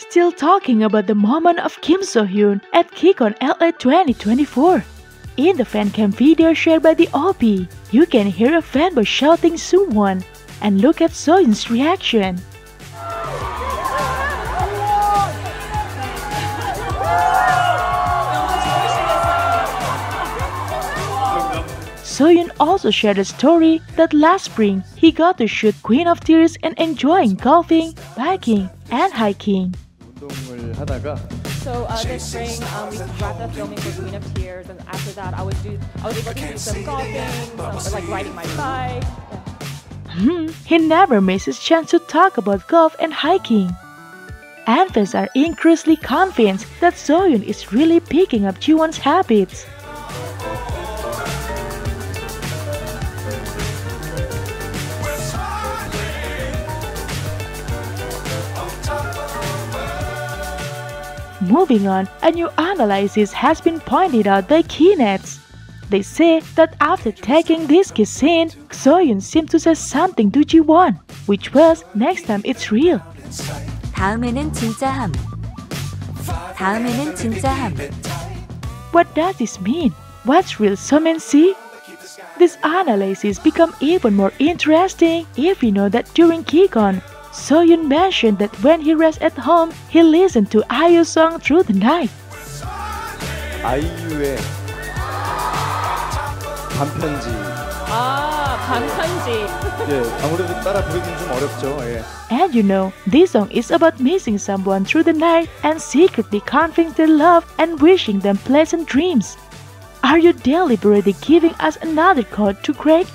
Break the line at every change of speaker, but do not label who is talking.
still talking about the moment of Kim Soohyun at KCON LA 2024. In the fancam video shared by the OP, you can hear a fanboy shouting Soowon and look at Soohyun's reaction. Soyun also shared a story that last spring he got to shoot Queen of Tears and enjoying golfing, biking, and hiking.
운동을 하다가
So uh, this spring um, we wrapped up filming for Queen of Tears, and after that I was do I was able to do some golfing, some, like riding my bike.
Hmm, he never misses chance to talk about golf and hiking. And fans are increasingly convinced that Soohyun is really picking up Jiwon's habits. moving on, a new analysis has been pointed out by knetz. They say that after taking this Kisin, Soohyun seemed to say something to Jiwon, which was next time it's real.
다음에는 진짜함. 다음에는 진짜함.
What does this mean? What's real Soomen-ssi? This analysis become even more interesting if we know that during KCON, Soohyun mentioned that when he rests at home, he listens to IU's song through the night.
아이유의 밤편지.
아, 밤편지.
예, 아무래도 따라 부르긴 좀 어렵죠. 예.
And you know, this song is about missing someone through the night and secretly confessing their love and wishing them pleasant dreams. Are you deliberately giving us another chord to crack?